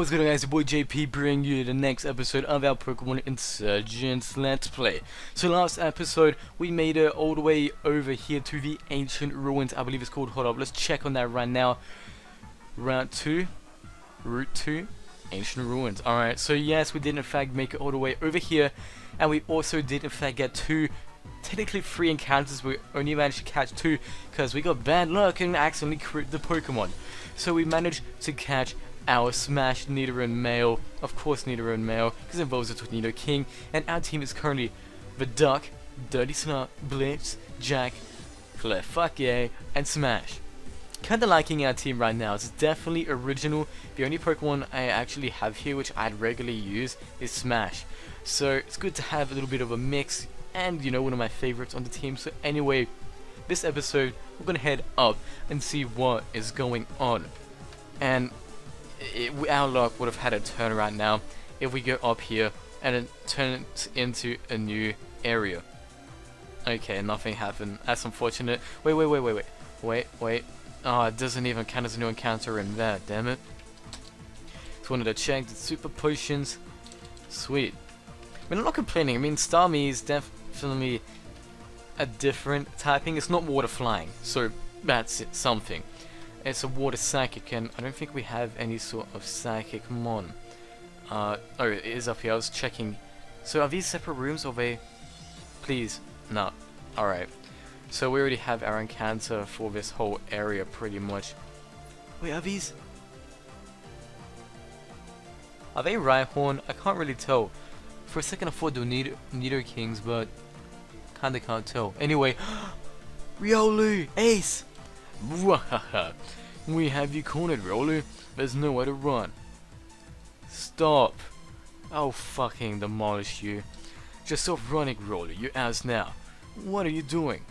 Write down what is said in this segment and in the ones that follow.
What's good guys, your boy JP bringing you the next episode of our Pokemon Insurgence Let's Play. So last episode, we made it all the way over here to the Ancient Ruins, I believe it's called, hold up, let's check on that right now. Route 2, Route 2, Ancient Ruins. Alright, so yes, we did in fact make it all the way over here, and we also did in fact get two technically three encounters, we only managed to catch two because we got bad luck and accidentally crit the Pokemon. So we managed to catch our Smash Nidoran male, of course Nidoran male, because it involves a Tornado King, and our team is currently the Duck, Dirty Snot, Blitz, Jack, Clef Fuck Yeah, and Smash. Kinda liking our team right now, it's definitely original, the only Pokemon I actually have here which I'd regularly use is Smash. So it's good to have a little bit of a mix, and you know one of my favorites on the team, so anyway, this episode we're gonna head up and see what is going on. And it, our luck would have had a turn right now if we go up here and it turns into a new area. Okay, nothing happened. That's unfortunate. Wait, wait, wait, wait, wait. Wait, wait. Oh, it doesn't even count as a new encounter in there, damn it. Just wanted to check the super potions. Sweet. I mean, I'm not complaining. I mean, Starmie is definitely a different typing. It's not water flying, so that's it, something. It's a water psychic, and I don't think we have any sort of psychic mon. Uh, oh, it is up here. I was checking. So are these separate rooms or they? Please, no. Alright. So we already have our encounter for this whole area pretty much. Wait, are these? Are they Rhyhorn? I can't really tell. For a second I thought they were Nido, Nido Kings, but kinda can't tell. Anyway, Riolu! Ace! We have you cornered, Riolu. There's nowhere to run. Stop. I'll fucking demolish you. Just stop running, Riolu. You're ass now. What are you doing?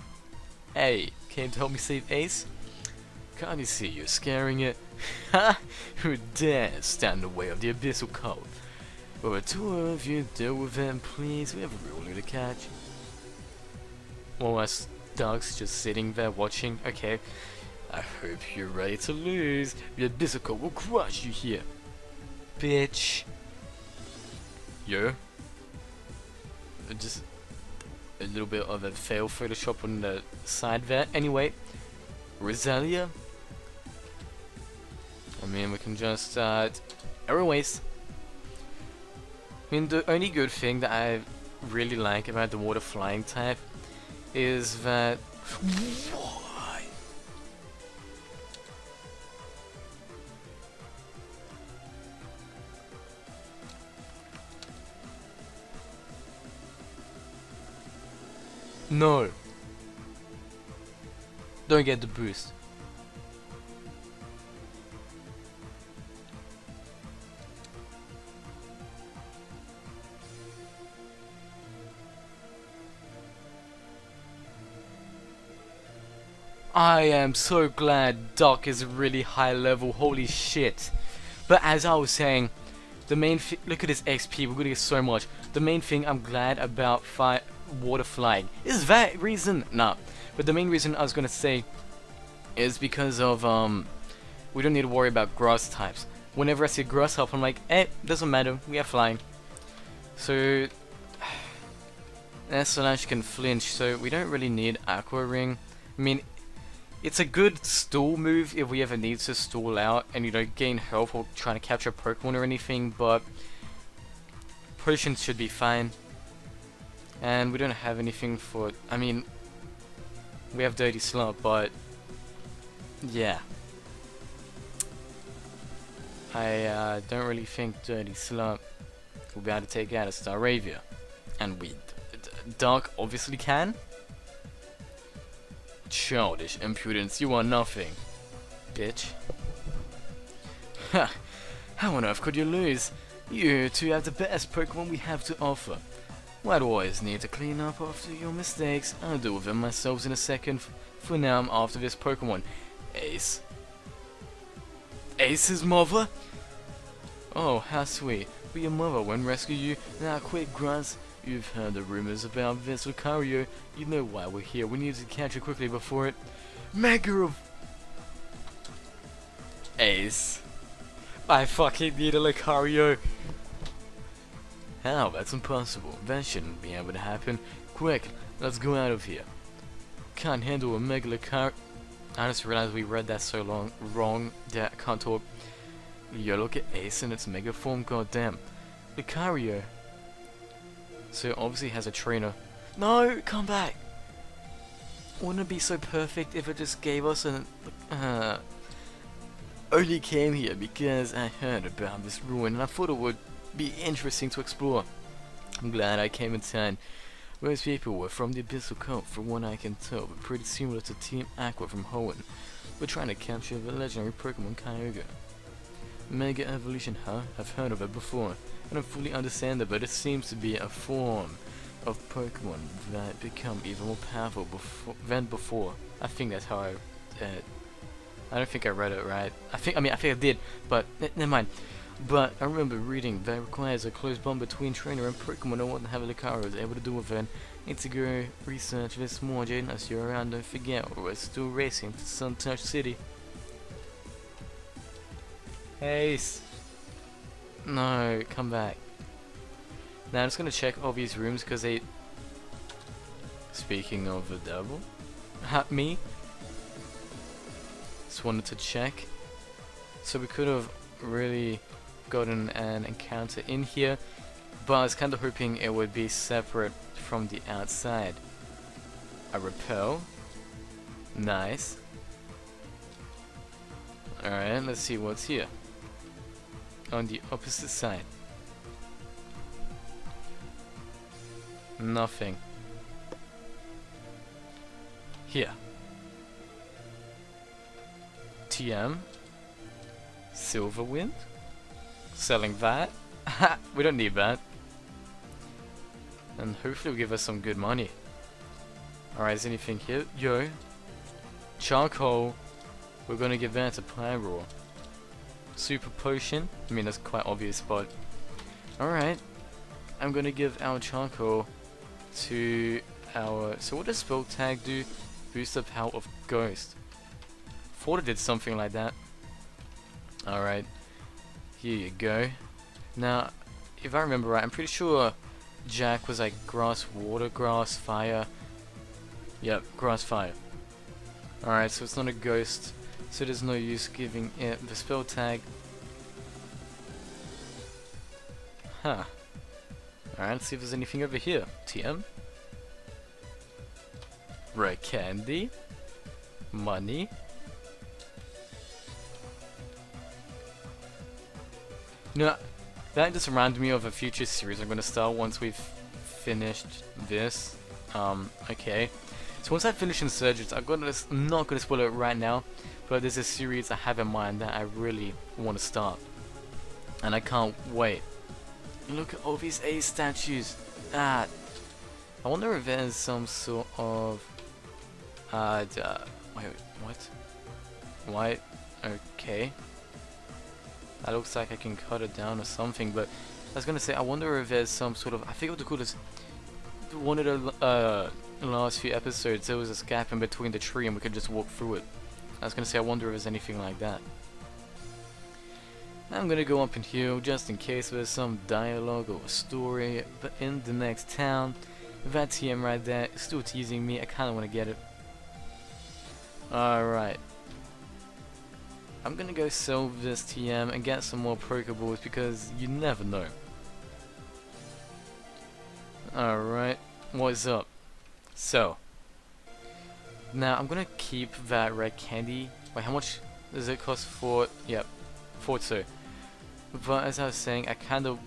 Hey, came to help me save Ace? Can't you see you're scaring it? Ha! Who dares stand in the way of the Abyssal Cult? Well, the two of you deal with him, please. We have a Riolu to catch. Well, us dogs just sitting there watching. Okay. I hope you're ready to lose. The Abyssal will crush you here. Bitch. Yo. Just a little bit of a fail Photoshop on the side there. Anyway, Roselia. I mean, we can just, uh, arrow waste. I mean, the only good thing that I really like about the water flying type is that. Why? No. Don't get the boost. I am so glad Doc is really high level, holy shit. But as I was saying, the main look at this XP, we're gonna get so much. The main thing I'm glad about fi water flying is that reason? Nah. But the main reason I was gonna say is because of um we don't need to worry about grass types. Whenever I see grass help, I'm like, eh, doesn't matter, we are flying. So Slash can flinch, so we don't really need Aqua Ring. I mean, it's a good stall move if we ever need to stall out and you don't gain health or trying to capture Pokemon or anything, but potions should be fine. And we don't have anything for, I mean, we have Dirty Slump, but yeah. I uh, don't really think Dirty Slump will be able to take out a Staravia. And we, Dark obviously can. Childish impudence, you are nothing. Bitch. Ha! How on earth could you lose? You two have the best Pokemon we have to offer. I'd always need to clean up after your mistakes. I'll deal with them myself in a second. For now, I'm after this Pokemon. Ace. Ace's mother? Oh, how sweet. But your mother won't rescue you. Now quit, Grunts. You've heard the rumors about this Lucario. You know why we're here. We need to catch it quickly before it... Mega of... Ace. I fucking need a Lucario. How? That's impossible. That shouldn't be able to happen. Quick, let's go out of here. Can't handle a Mega Lucario. I just realized we read that so long wrong that can't talk. Yo, look at Ace in its Mega form, goddamn. Lucario. So obviously has a trainer. No, come back! Wouldn't it be so perfect if it just gave us an... Uh, only came here because I heard about this ruin and I thought it would be interesting to explore. I'm glad I came in time. Most people were from the Abyssal Cult, from what I can tell, but pretty similar to Team Aqua from Hoenn. We're trying to capture the legendary Pokemon Kyogre. Mega Evolution, huh? I've heard of it before. And I don't fully understand it, but it seems to be a form of Pokemon that become even more powerful before, than before. I think that's how I... Uh, I don't think I read it right. I think, I mean, I think I did, but never mind. But I remember reading that requires a close bond between trainer and Pokemon and what the Lucario is able to do with it. Need to go research this Jaiden, as you're around, don't forget, we're still racing to Suntouch City. Ace! No, come back. Now I'm just gonna check all these rooms because they... Speaking of the devil, at me. Just wanted to check. So we could have really gotten an encounter in here, but I was kind of hoping it would be separate from the outside. A repel. Nice. Alright, let's see what's here. On the opposite side. Nothing. Here. TM. Silverwind. Selling that. we don't need that. And hopefully will give us some good money. Alright, is anything here? Yo. Charcoal. We're gonna give that to Pyroar. Super Potion. I mean, that's quite obvious, but... Alright. I'm gonna give our Charcoal to our... So what does Spell Tag do? Boost the power of Ghost. Thought it did something like that. Alright. Here you go. Now, if I remember right, I'm pretty sure Jack was like grass, water, grass, fire. Yep, grass, fire. Alright, so it's not a ghost, so there's no use giving it the spell tag. Huh. Alright, see if there's anything over here. TM? Rare candy? Money? No, that just reminded me of a future series I'm going to start once we've finished this. Um, okay. So once I finish Insurgence, I'm gonna not gonna spoil it right now, but there's a series I have in mind that I really want to start, and I can't wait. Look at all these A statues. Ah, I wonder if there's some sort of uh, wait, what? Why? Okay. That looks like I can cut it down or something, but I was gonna say, I wonder if there's some sort of, I think what the coolest, one of the uh, last few episodes, there was this gap in between the tree and we could just walk through it. I was gonna say, I wonder if there's anything like that. I'm gonna go up in here just in case there's some dialogue or story, but in the next town, that TM right there is still teasing me, I kinda wanna get it. Alright. I'm gonna go sell this TM and get some more Pokeballs because you never know. Alright, what's up? So, now I'm gonna keep that red candy. Wait, how much does it cost for? Yep, for two. But as I was saying, I kind of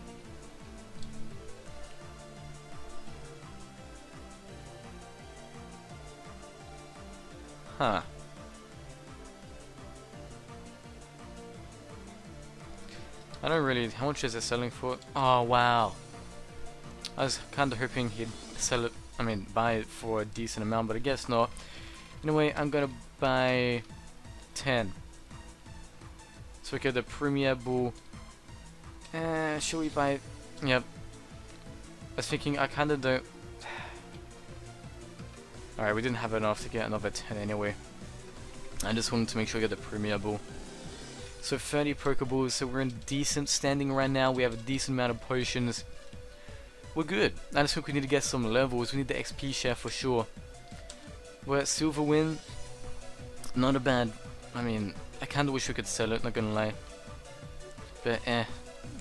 Huh. I don't really... How much is it selling for? Oh, wow. I was kind of hoping he'd sell it... I mean, buy it for a decent amount, but I guess not. Anyway, I'm gonna buy 10. So we get the Premier Ball. Uh, should we buy... Yep. I was thinking I kind of don't... Alright, we didn't have enough to get another 10 anyway. I just wanted to make sure we get the Premier Ball. So 30 Pokeballs, so we're in decent standing right now. We have a decent amount of potions. We're good. I just think we need to get some levels. We need the XP share for sure. We're at Silver Wind. Not a bad. I mean, I kinda wish we could sell it, not gonna lie. But eh,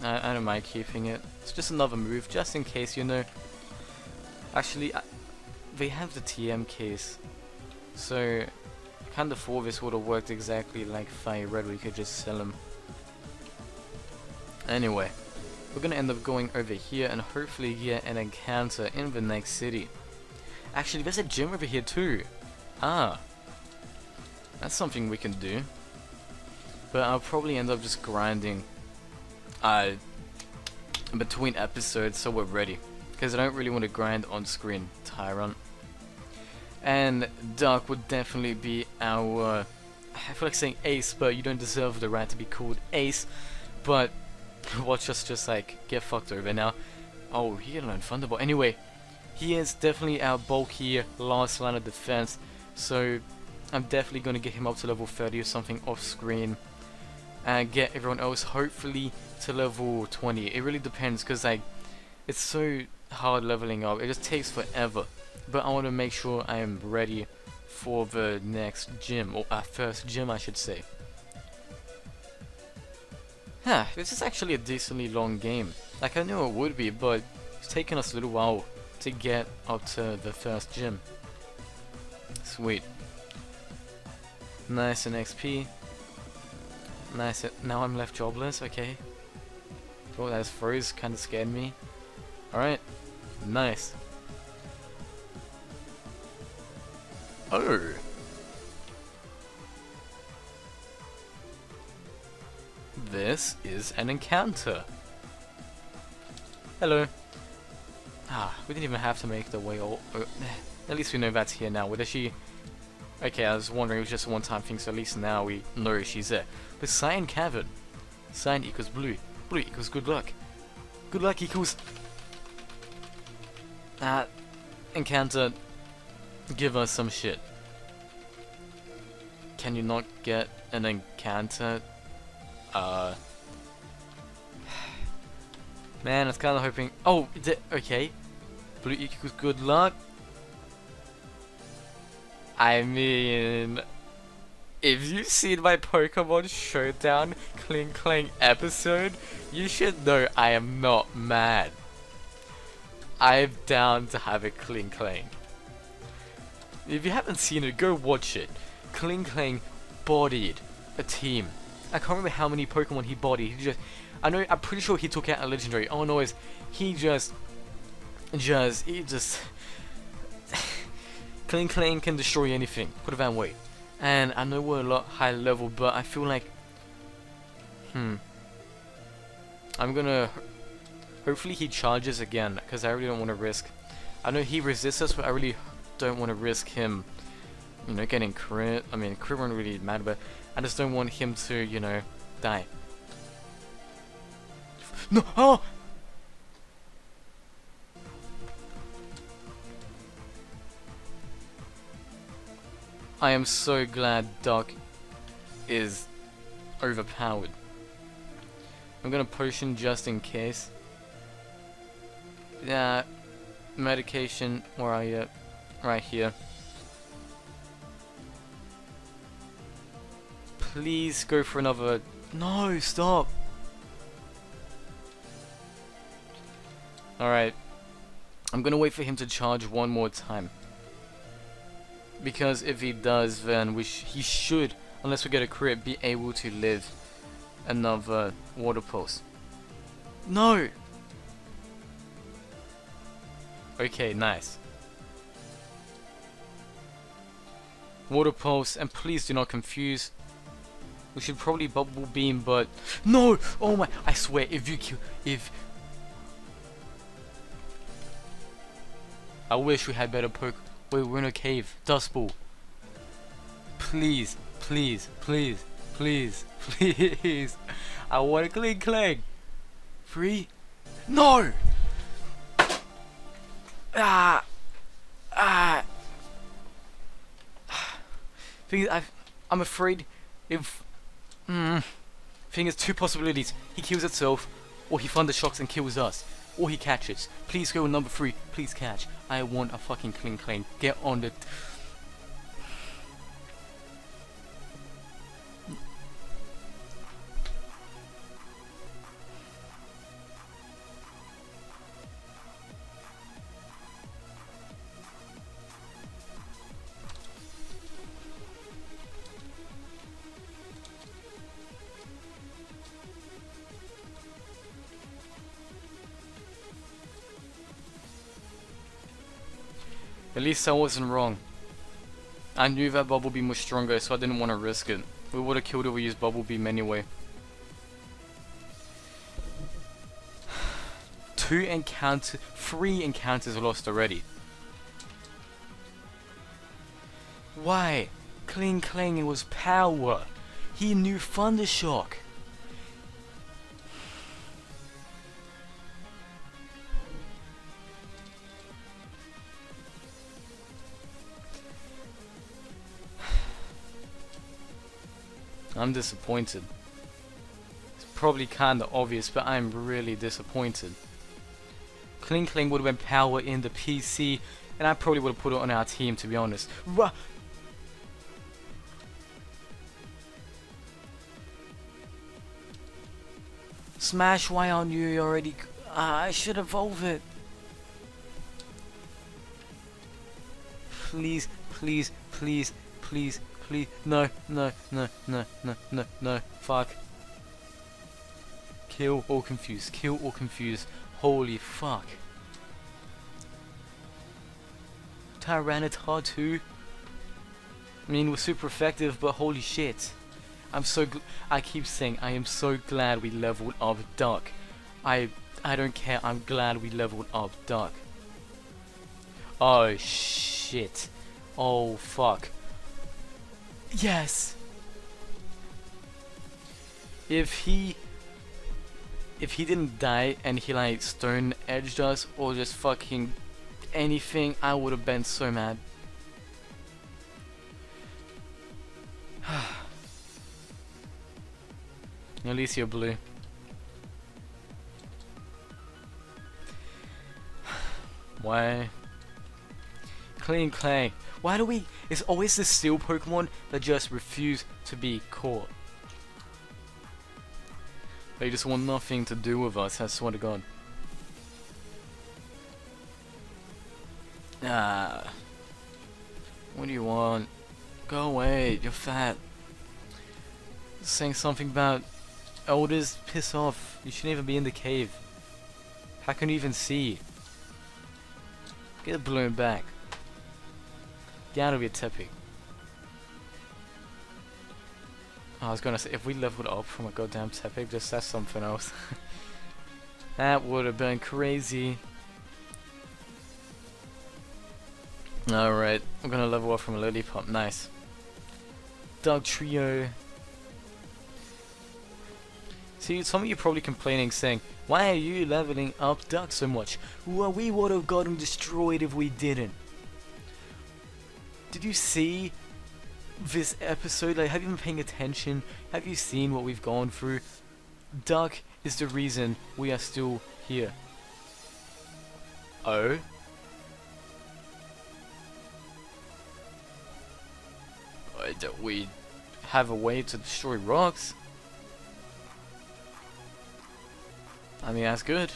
I, I don't mind keeping it. It's just another move, just in case, you know. Actually, I, they have the TM case. So, kinda thought this would have worked exactly like Fire Red, we could just sell them. Anyway, we're gonna end up going over here and hopefully get an encounter in the next city. Actually, there's a gym over here too. Ah. That's something we can do. But I'll probably end up just grinding uh, between episodes so we're ready. Because I don't really want to grind on screen Tyrant. And Dark would definitely be our... I feel like saying Ace, but you don't deserve the right to be called Ace. But watch us just like get fucked over now. Oh, he can learn Thunderbolt. Anyway, he is definitely our bulky last line of defense. So I'm definitely going to get him up to level 30 or something off screen. And get everyone else hopefully to level 20. It really depends because like it's so hard leveling up. It just takes forever. But I want to make sure I am ready for the next gym, or uh, first gym I should say. Huh, this is actually a decently long game. Like I knew it would be, but it's taken us a little while to get up to the first gym. Sweet. Nice and XP. Nice. Now I'm left jobless. Okay. Oh, that froze. Kind of scared me. Alright. Nice. Oh. This is an encounter. Hello. Ah, we didn't even have to make the way all... Uh, at least we know that's here now. Whether she... Okay, I was wondering it was just a one-time thing, so at least now we know she's there. The Cyan Cavern. Cyan equals blue. Blue equals good luck. Good luck equals... That encounter... Give us some shit. Can you not get an encounter? Uh... Man, I was kind of hoping... Oh, okay. Blue equals good luck. I mean, if you've seen my Pokemon Showdown Klinklang episode, you should know I am not mad. I'm down to have a Klinklang. If you haven't seen it, go watch it. Kling Klinklang bodied a team. I can't remember how many Pokemon he bodied. He just, I know, I'm pretty sure he took out a legendary. Oh no, he just, just, he just Klinklang can destroy anything, put it that way. And I know we're a lot higher level, but I feel like... Hmm. I'm gonna... Hopefully he charges again, because I really don't want to risk... I know he resists us, but I really don't want to risk him, you know, getting crit. I mean, crit won't really matter, but I just don't want him to, you know, die. No! Oh! I am so glad Doc is overpowered. I'm gonna potion just in case. Yeah, medication, where are you? Right here. Please go for another... No, stop! Alright. I'm gonna wait for him to charge one more time because if he does then we sh he should unless we get a crit be able to live another water pulse no okay nice water pulse and please do not confuse we should probably bubble beam but no oh my I swear if you kill if I wish we had better poke Wait, we're in a cave. Dusk Ball. Please, please, please, please, please. I want a Klinklang. Free? No! Ah! Ah! Thing is, i am afraid if... Mm, Thing is, two possibilities. He kills itself, or he thunder shocks and kills us. Or he catches. Please go number three. Please catch. I want a fucking Klinklang. Get on the... At least I wasn't wrong. I knew that Bubble Beam was stronger, so I didn't want to risk it. We would have killed if we used Bubble Beam anyway. Two encounters, three encounters lost already. Why? Klinklang, it was power. He knew Thundershock. I'm disappointed. It's probably kinda obvious, but I'm really disappointed. Klinklang would have been power in the PC, and I probably would have put it on our team, to be honest. Ruh Smash, why aren't you already... Uh, I should evolve it. Please, please, please, please, please. No, no, no, no, no, no, no. Fuck. Kill or confuse. Kill or confuse. Holy fuck. Tyranitar 2. I mean, we're super effective, but holy shit. I'm so I keep saying I am so glad we leveled up Duck. I I don't care. I'm glad we leveled up Duck. Oh shit. Oh fuck. Yes. If he if he didn't die and he like stone edged us or just fucking anything, I would have been so mad. At least you're blue. Why? Klinklang. Why do we... It's always the steel Pokemon that just refuse to be caught. They just want nothing to do with us, I swear to god. Ah. What do you want? Go away, you're fat. Saying something about elders, piss off. You shouldn't even be in the cave. How can you even see? Get a balloon back. Here, Tepi. Oh, I was gonna say, if we leveled up from a goddamn Tepig, just that's something else. that would have been crazy. Alright, I'm gonna level up from a Lillipup, nice. Dugtrio. See, some of you probably complaining saying, why are you leveling up Duck so much? Well, we would have got him destroyed if we didn't. Did you see this episode? Like, have you been paying attention? Have you seen what we've gone through? Duck is the reason we are still here. Oh? Uh, that we have a way to destroy rocks? I mean, that's good.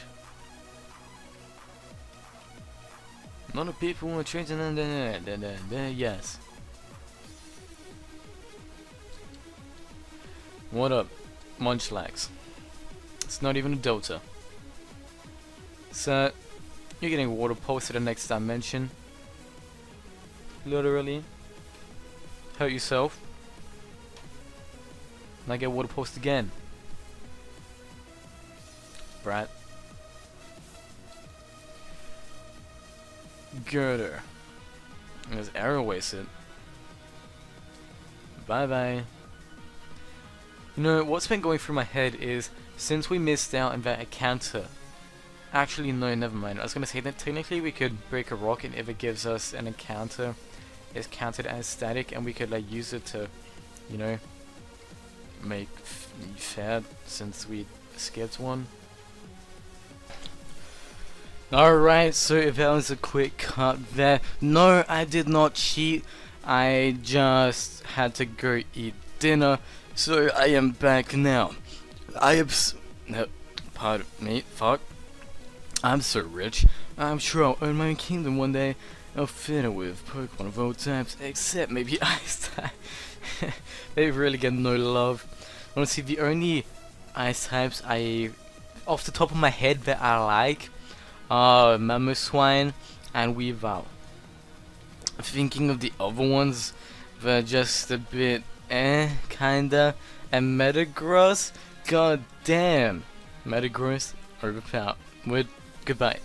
Of people want to change and then yes. What up, Munchlax? It's not even a Delta. So, you're getting water pulse to the next dimension. Literally. Hurt yourself. And I get water pulse again. Brat. Girder. There's arrow wasted. Bye bye. You know, what's been going through my head is, since we missed out on that encounter, actually no, never mind, I was gonna say that technically we could break a rock and if it gives us an encounter, it's counted as static and we could like use it to, you know, make fat since we skipped one. Alright, so if that was a quick cut there. No, I did not cheat. I just had to go eat dinner. So I am back now. I am. No, pardon me. Fuck. I'm so rich. I'm sure I'll own my own kingdom one day. I'll fit it with Pokemon of all types, except maybe Ice type. they really get no love. Honestly, the only Ice types I, off the top of my head, that I like are Swine, and Weavile. Thinking of the other ones, they're just a bit eh, kinda. And Metagross, god damn. Metagross, overpowered. With goodbye.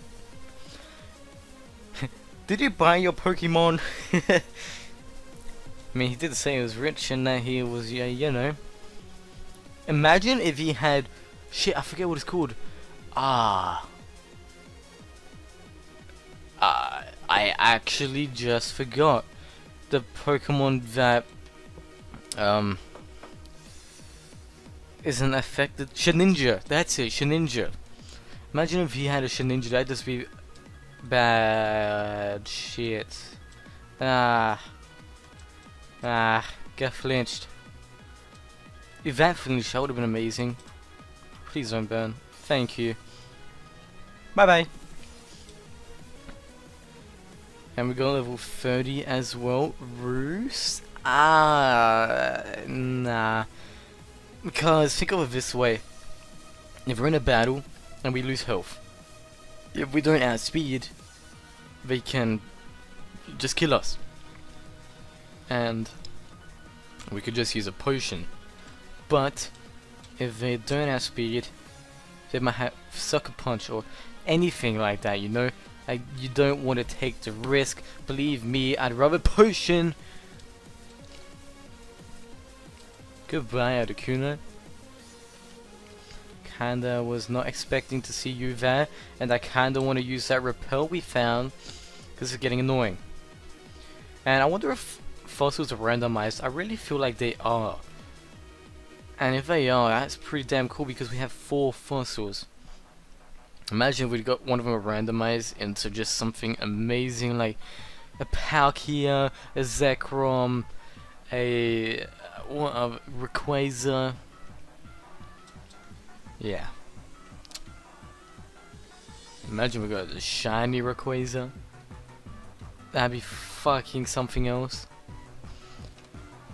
did you buy your Pokemon? I mean, he did say he was rich and that he was, yeah, you know. Imagine if he had, shit, I forget what it's called. Ah. Uh, I actually just forgot the Pokemon that um isn't affected. Shedinja, that's it, Shedinja. Imagine if he had a Shedinja, that'd just be bad shit. Ah. Ah, get flinched. If that flinched, that would have been amazing. Please don't burn. Thank you. Bye bye. And we got level 30 as well. Roost? Ah, nah. Because think of it this way. If we're in a battle and we lose health, if we don't outspeed, they can just kill us. And we could just use a potion. But if they don't outspeed, they might have sucker punch or anything like that, you know? You don't want to take the risk. Believe me, I'd rather potion Goodbye, Articuno. Kinda was not expecting to see you there, and I kinda want to use that repel we found, because it's getting annoying. And I wonder if fossils are randomized. I really feel like they are. And if they are, that's pretty damn cool because we have four fossils. Imagine we got one of them randomized into just something amazing like a Palkia, a Zekrom, a what a Rayquaza. Yeah. Imagine we got a shiny Rayquaza. That'd be fucking something else.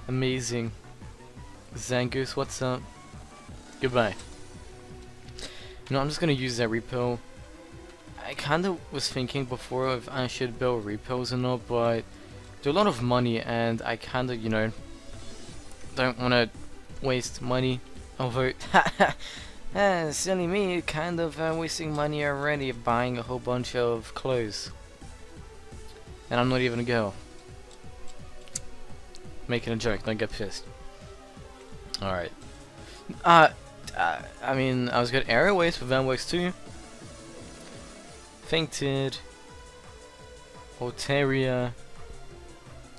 Amazing. Zangoose, what's up? Goodbye. You know, I'm just gonna use that repel. I kinda was thinking before if I should build repels or not, but they're a lot of money and I kinda, you know, don't want to waste money over eh, silly me, kind of uh, wasting money already buying a whole bunch of clothes. And I'm not even a girl. Making a joke, don't get pissed. Alright. Uh, I mean, I was good Airways for Vanworks too. Fainted. Altaria.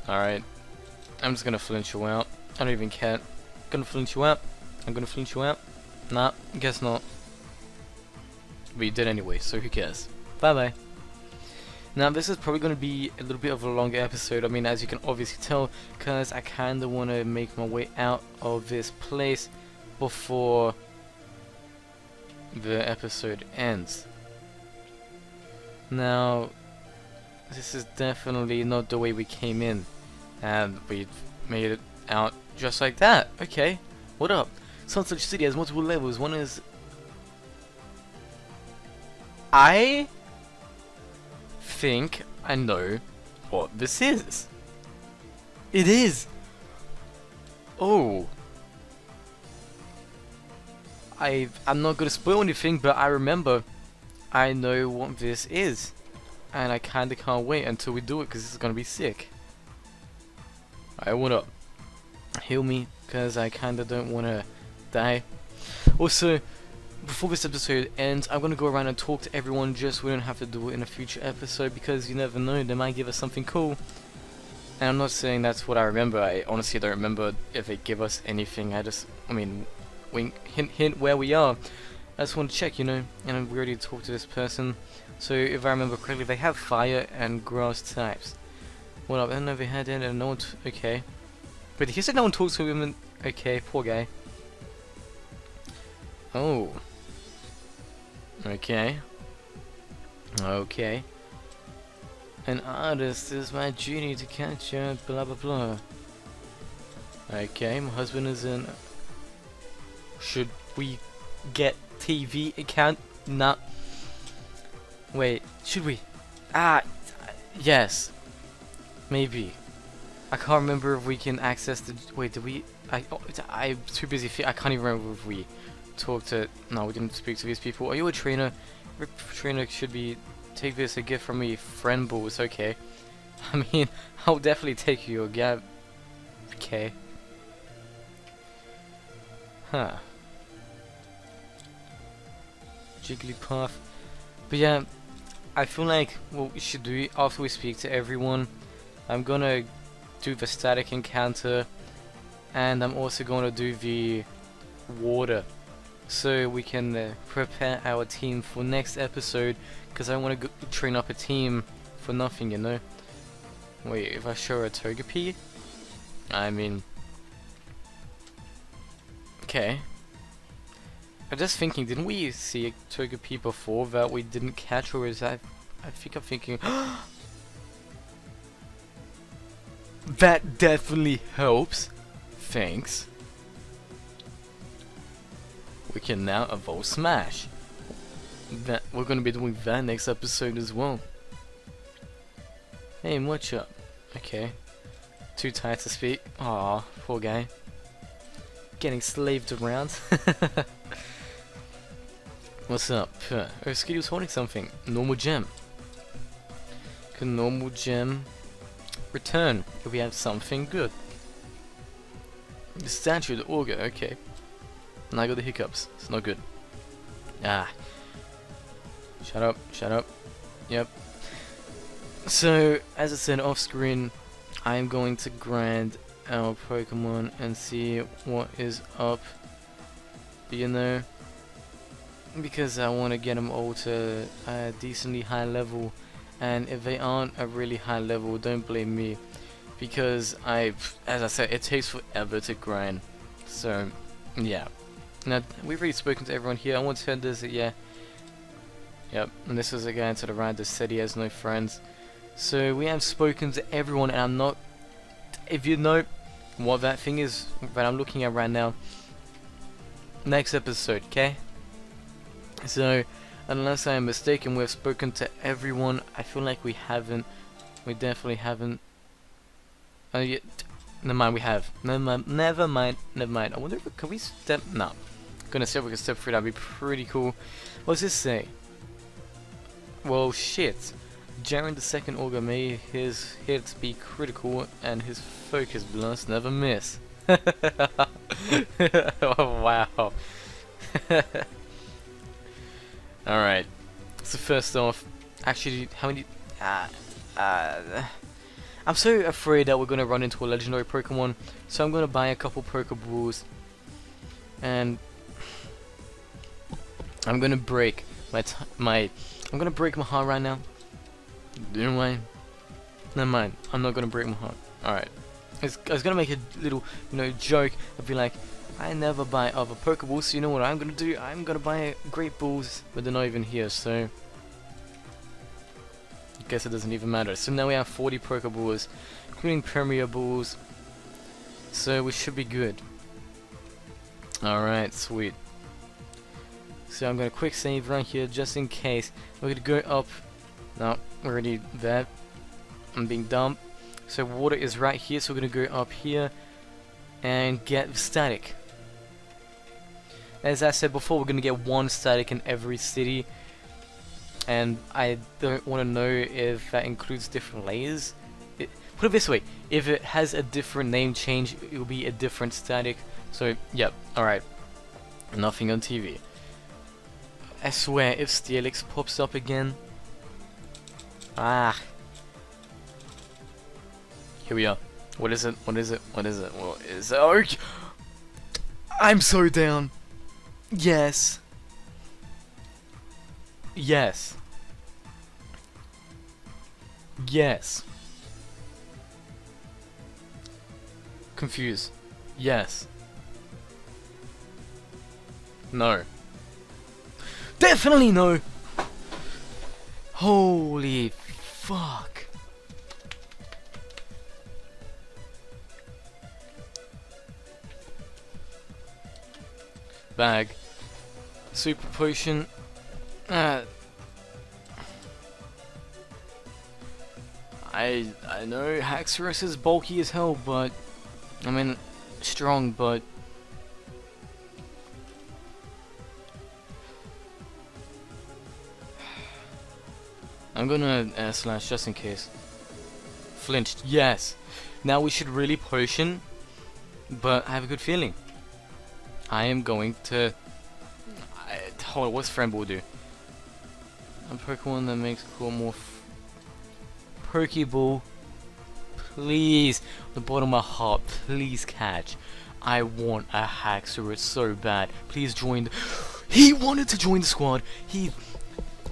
Alright. I'm just gonna flinch you out. I don't even care. Gonna flinch you out. I'm gonna flinch you out. Nah, guess not. But you did anyway, so who cares? Bye bye. Now this is probably going to be a little bit of a longer episode, I mean as you can obviously tell, because I kind of want to make my way out of this place before the episode ends. Now, this is definitely not the way we came in, and we made it out just like that. Okay, what up? Sunset City has multiple levels. One is... I think I know what this is. It is! Oh. I, I'm not gonna spoil anything, but I remember I know what this is. And I kinda can't wait until we do it, because is gonna be sick. I wanna heal me because I kinda don't wanna die. Also, before this episode ends, I'm gonna go around and talk to everyone just we don't have to do it in a future episode because you never know, they might give us something cool. And I'm not saying that's what I remember. I honestly don't remember if they give us anything. I just, I mean, wink, hint, hint where we are. I just want to check, you know. And we already talked to this person. So if I remember correctly, they have fire and grass types. I don't know if they had it and no one. okay. But he said no one talks to women. Okay, poor guy. Oh. Okay. Okay. An artist is my duty to catch you, blah blah blah. Okay, my husband is in. Should we get TV account? Nah. Wait, should we? Ah, yes. Maybe. I can't remember if we can access the. Wait, did we? I oh, I'm too busy. I can't even remember if we talked to. No, we didn't speak to these people. Are you a trainer? Trainer should be Take this a gift from me, friend balls, okay. I mean, I'll definitely take you, yeah. Okay. Huh. Jigglypuff. But yeah, I feel like what we should do after we speak to everyone, I'm gonna do the static encounter, and I'm also gonna do the water so we can uh, prepare our team for next episode because I want to train up a team for nothing, you know. Wait, if I show a Togepi? I mean... Okay. I'm just thinking, didn't we see a Togepi before that we didn't catch, or is that... I think I'm thinking... that definitely helps. Thanks we can now evolve Smash. That we're gonna be doing that next episode as well. Hey, what's up? Okay. Too tired to speak. Aw, poor guy. Getting slaved around. What's up? Uh, Skiddo's holding something. Normal gem. Can normal gem return if we have something good? The statue, the Augur, okay. And I got the hiccups. It's not good. Ah. Shut up, shut up. Yep. So, as I said off screen, I'm going to grind our Pokemon and see what is up. You know? Because I want to get them all to a decently high level. And if they aren't a really high level, don't blame me. Because I, as I said, it takes forever to grind. So, yeah. Now, we've already spoken to everyone here. I want to send this, yeah. Yep, and this is again to the right, the city has no friends. So we have spoken to everyone, and I'm not... If you know what that thing is that I'm looking at right now, next episode, okay? So, unless I am mistaken, we've spoken to everyone. I feel like we haven't. We definitely haven't. Oh, yeah. Never mind, we have. Never mind, never mind, never mind. I wonder if we, can we step... No. Gonna see if we can step through, that'd be pretty cool. What's this say? Well, shit. Jaren the second Augur may his hits be critical and his focus blast never miss. oh, wow. Alright. So first off, actually, how many... Uh, uh, I'm so afraid that we're going to run into a legendary Pokemon, so I'm going to buy a couple Pokeballs and I'm gonna break my my. I'm gonna break my heart right now. Know why? Never mind. I'm not gonna break my heart. All right. I was, I was gonna make a little, you know, joke. I'd be like, I never buy other Pokeballs. So you know what I'm gonna do? I'm gonna buy Great Balls, but they're not even here. So I guess it doesn't even matter. So now we have 40 Pokeballs, including Premier Balls. So we should be good. Alright, sweet. So I'm gonna quick save right here just in case. We're gonna go up. No, we're already there. I'm being dumb. So water is right here, so we're gonna go up here and get static. As I said before, we're gonna get one static in every city. And I don't want to know if that includes different layers. It, put it this way, if it has a different name change, it will be a different static. So, yep, alright. Nothing on TV. I swear, if Steelix pops up again... Ah. Here we are. What is it? What is it? What is it? What is it? Oh, I'm so down. Yes. Yes. Yes. Confused. Yes. No. Definitely no. Holy fuck. Bag. Super potion. Uh, I I know Haxorus is bulky as hell, but I mean strong, but I'm gonna uh, slash just in case. Flinched, yes. Now we should really potion, but I have a good feeling. I am going to. I, hold on, what's Friend do? A Pokemon that makes cool more. Pokeball. Please, the bottom of my heart, please catch. I want a Haxorus so bad. Please join. The he wanted to join the squad. He.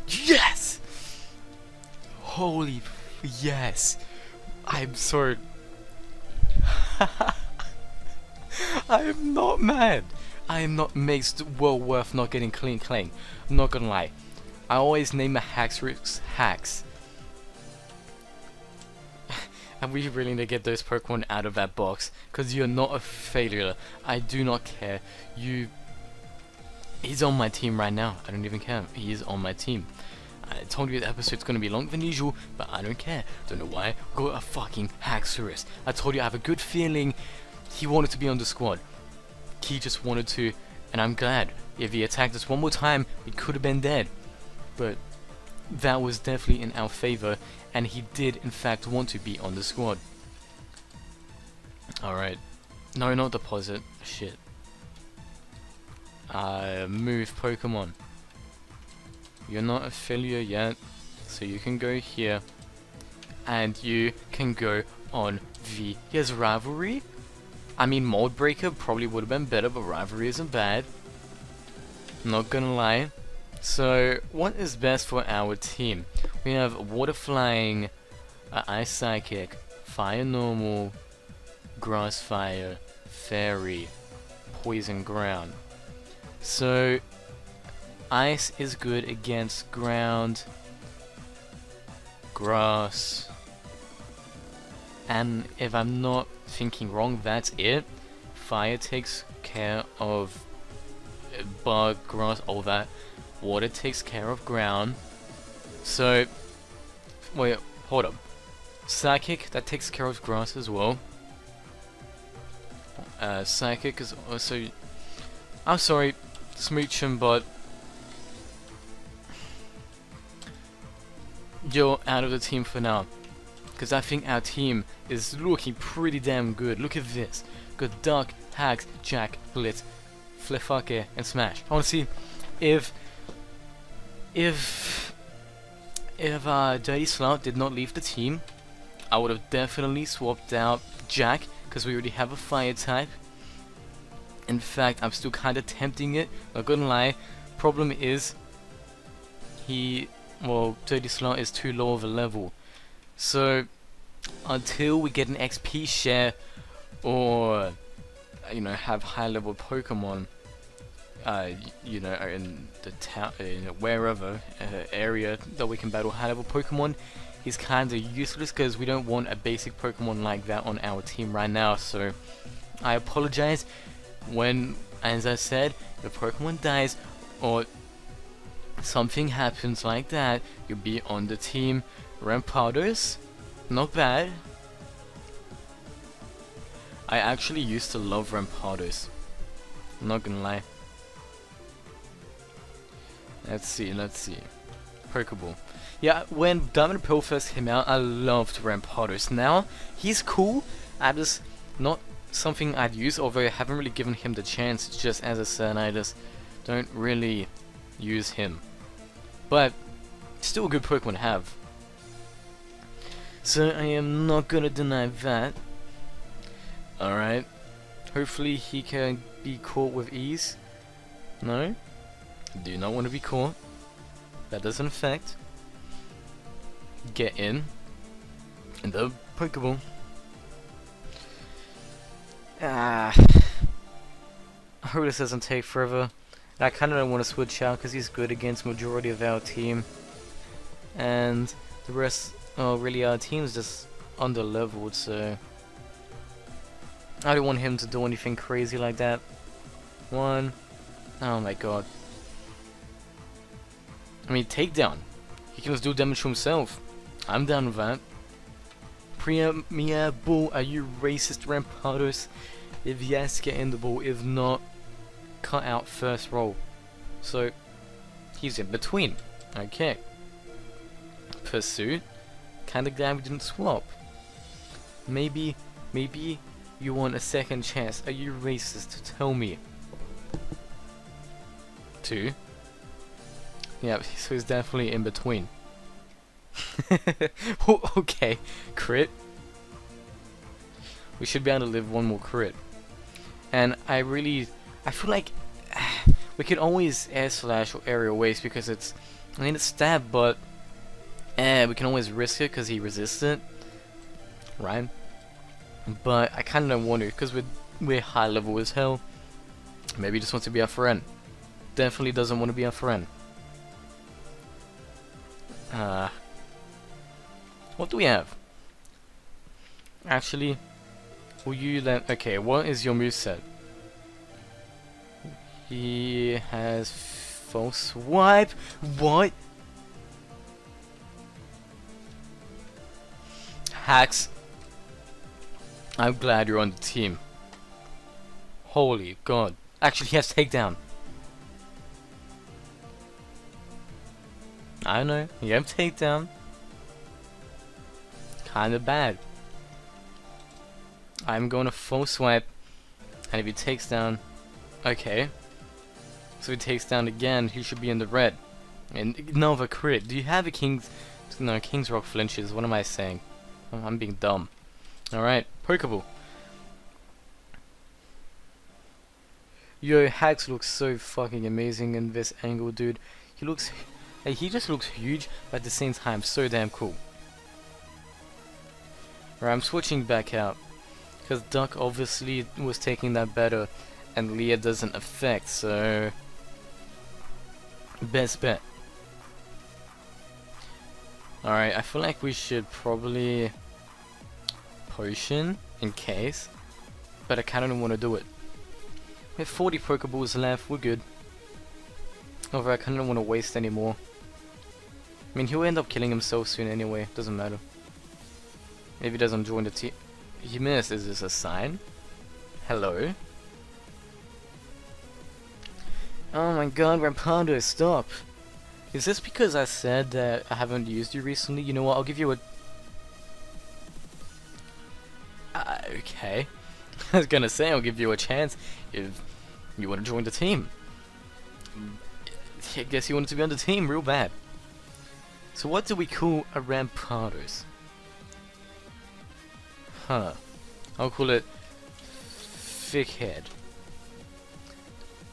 Yes! Holy. Yes! I'm so. I am not mad. I am not makes well worth not getting Klinklang. I'm not gonna lie. I always name my hacks hacks. and we really need to get those Pokemon out of that box. Cause you're not a failure. I do not care. You He's on my team right now. I don't even care. He is on my team. I told you the episode's gonna be longer than usual, but I don't care. Don't know why. Got a fucking Haxorus. I told you I have a good feeling he wanted to be on the squad. He just wanted to, and I'm glad. If he attacked us one more time, we could have been dead. But that was definitely in our favor, and he did in fact want to be on the squad. Alright. No, not deposit. Shit. Uh, move Pokemon. You're not a failure yet, so you can go here. And you can go on the... Here's Rivalry. I mean, Mold Breaker probably would have been better, but Rivalry isn't bad. Not gonna lie. So, what is best for our team? We have Water Flying, uh, Ice Psychic, Fire Normal, Grass Fire, Fairy, Poison Ground. So, Ice is good against Ground, Grass, and if I'm not thinking wrong, that's it. Fire takes care of bug, grass, all that. Water takes care of ground. So, wait, hold up. Psychic, that takes care of grass as well. Uh, Psychic is also... I'm sorry, Smoochum, but... You're out of the team for now because I think our team is looking pretty damn good. Look at this. Got Duck, Hags, Jack, Blitz, Flefake, and Smash. I want to see if if if uh, Dirty Slout did not leave the team, I would have definitely swapped out Jack because we already have a fire type. In fact, I'm still kind of tempting it. Not gonna lie. Problem is, he well, Dirty Slout is too low of a level. So until we get an XP share or you know have high level Pokemon uh, you know in the town in wherever uh, area that we can battle high level Pokemon is kind of useless because we don't want a basic Pokemon like that on our team right now. So I apologize when as I said the Pokemon dies or something happens like that you'll be on the team Rampardos, not bad. I actually used to love Rampardos. I'm not gonna lie. Let's see, let's see. Pokeball. Yeah, when Diamond Pearl first came out, I loved Rampardos. Now, he's cool. I just not something I'd use, although I haven't really given him the chance. Just as I said, I just don't really use him. But still a good Pokemon to have. So I am not gonna deny that. Alright. Hopefully he can be caught with ease. No? Do not want to be caught. That doesn't affect. Get in. In the Pokeball. Ah. I hope this doesn't take forever. I kind of don't want to switch out because he's good against majority of our team. And the rest, oh really our team's just under leveled so I don't want him to do anything crazy like that. One. Oh my god. I mean, takedown. He can just do damage to himself. I'm down with that. Premier Ball, are you racist, Rampardos? If yes, get in the ball. If not, cut out first roll. So, he's in between. Okay. Pursuit. Kinda glad we didn't swap. Maybe, maybe you want a second chance. Are you racist? To tell me. Two. Yeah, so he's definitely in between. Oh, okay, crit. We should be able to live one more crit. And I really, I feel like we could always air slash or aerial ace because it's, I mean it's stab, but eh, we can always risk it because he resists it, right? But I kind of wonder because we're we're high level as hell. Maybe he just wants to be our friend. Definitely doesn't want to be our friend. Uh, what do we have? Actually, will you then? Okay, what is your move set? He has false swipe. What? Hacks. I'm glad you're on the team. Holy god. Actually, he has takedown. I know. You have takedown. Kinda bad. I'm going to false swipe. And if he takes down... Okay. So he takes down again, he should be in the red. And Nova crit. Do you have a King's... No, King's Rock flinches. What am I saying? Oh, I'm being dumb. Alright, Pokeball. Yo, Hax looks so fucking amazing in this angle, dude. He looks like, he just looks huge, but at the same time, so damn cool. Right, I'm switching back out. Because Duck obviously was taking that better, and Leah doesn't affect, so... Best bet. Alright, I feel like we should probably... Potion, in case. But I kinda don't want to do it. We have 40 Pokeballs left, we're good. Although I kinda don't want to waste any more. I mean, he'll end up killing himself soon anyway, doesn't matter. If he doesn't join the team. He missed, is this a sign? Hello? Oh my god, Rampardo, stop! Is this because I said that I haven't used you recently? You know what, I'll give you a... Uh, okay. I was gonna say I'll give you a chance if you want to join the team. I guess you wanted to be on the team real bad. So what do we call a Rampardos? Huh. I'll call it thick head.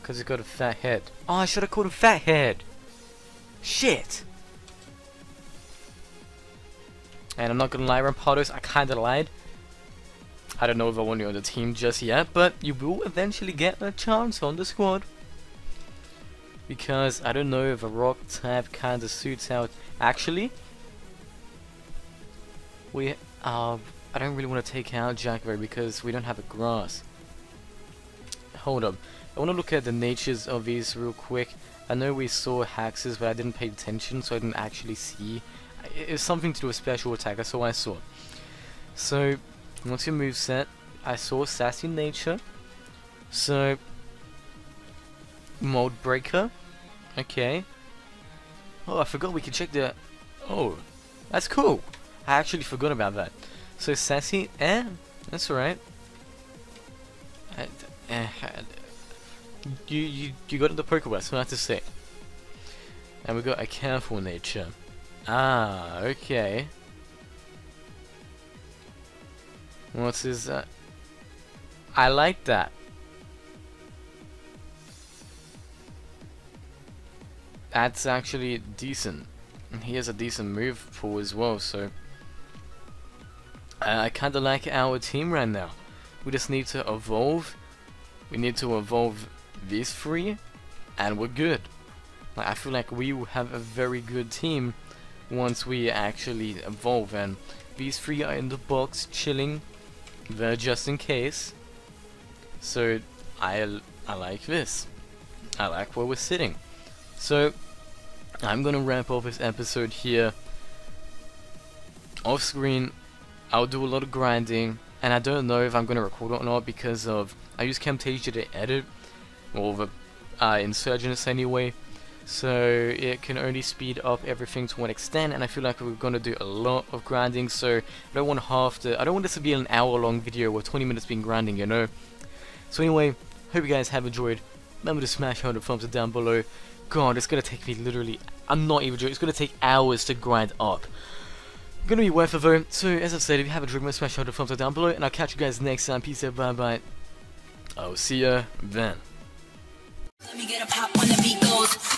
Cause it's got a fat head. Oh, I should have called him fat head. Shit. And I'm not gonna lie, Rampardos, I kinda lied. I don't know if I want you on the team just yet, but you will eventually get a chance on the squad because I don't know if a rock type kinda suits out. Actually, we uh, I don't really want to take out Jackberry because we don't have a grass. Hold up, I want to look at the natures of these real quick. I know we saw Haxes, but I didn't pay attention, so I didn't actually see. It's something to do with special attack, that's all I saw. So, what's your move set? I saw Sassy Nature. So, Mold Breaker. Okay. Oh, I forgot we can check the... Oh, that's cool. I actually forgot about that. So Sassy, eh, that's alright. Uh, eh, you, you, you got the Pokeball, so I have to say. And we got a careful nature. Ah, okay. What is that? I like that. That's actually decent. He has a decent move pool as well, so I kinda like our team right now. We just need to evolve. We need to evolve these three, and we're good. Like I feel like we have a very good team once we actually evolve, and these three are in the box chilling there just in case. So I I like this. I like where we're sitting. So I'm gonna wrap up this episode here. Off screen, I'll do a lot of grinding, and I don't know if I'm gonna record it or not because of I use Camtasia to edit, or the uh, Insurgence anyway. So it can only speed up everything to one extent, and I feel like we're gonna do a lot of grinding. So I don't want half the I don't want this to be an hour-long video with 20 minutes being grinding, you know. So anyway, hope you guys have enjoyed. Remember to smash 100 thumbs up down below. God, it's gonna take me literally. I'm not even joking. It's gonna take hours to grind up. Gonna be worth it though. So as I've said, if you have a dream, smash 100 thumbs up down below, and I'll catch you guys next time. Peace out, bye bye. I'll see ya then. Let me get a pop when the beat goes.